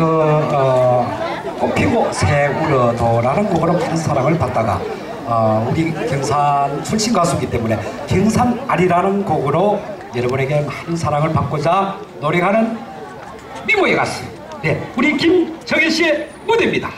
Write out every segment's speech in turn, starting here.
그 어, 어 꽃피고 새 울어도라는 곡으로 큰 사랑을 받다가 어, 우리 경산 출신 가수이기 때문에 경산 아리라는 곡으로 여러분에게 많은 사랑을 받고자 노래하는 미모의 가수 네, 우리 김정현 씨의 무대입니다.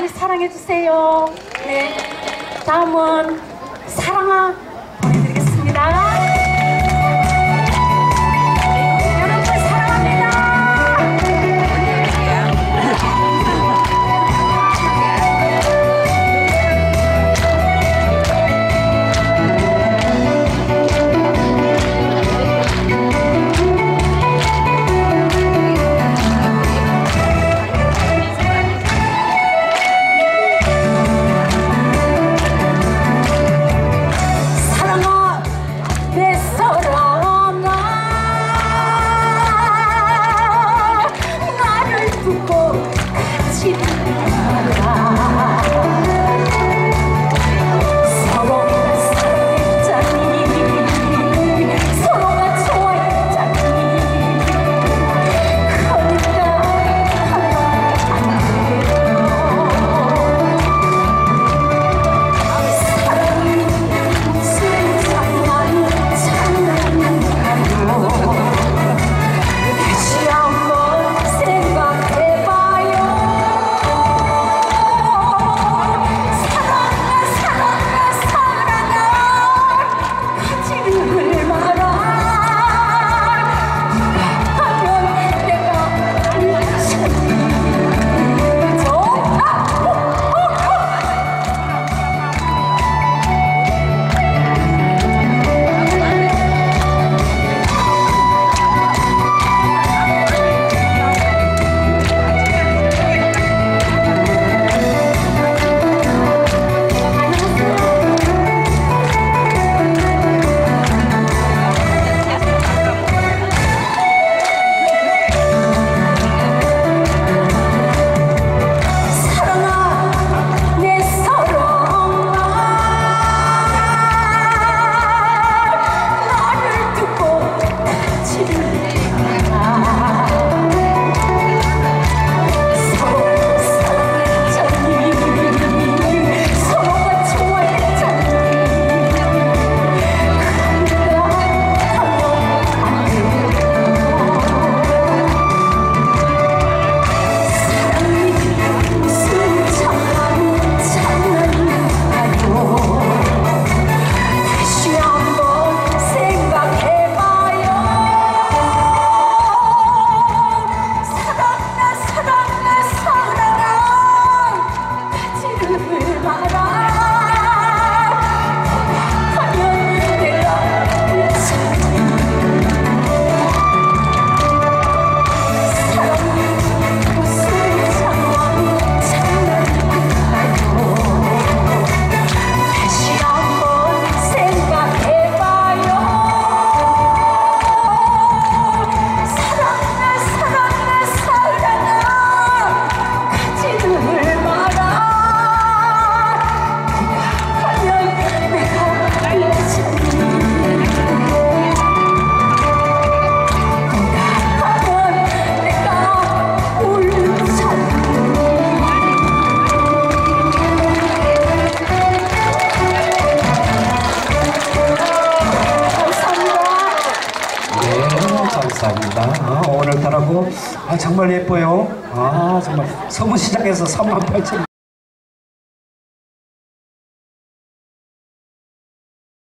많이 사랑해 주세요. 네. 다음은 사랑아 아, 정말 예뻐요. 아 정말 서문시장에서 3만 8천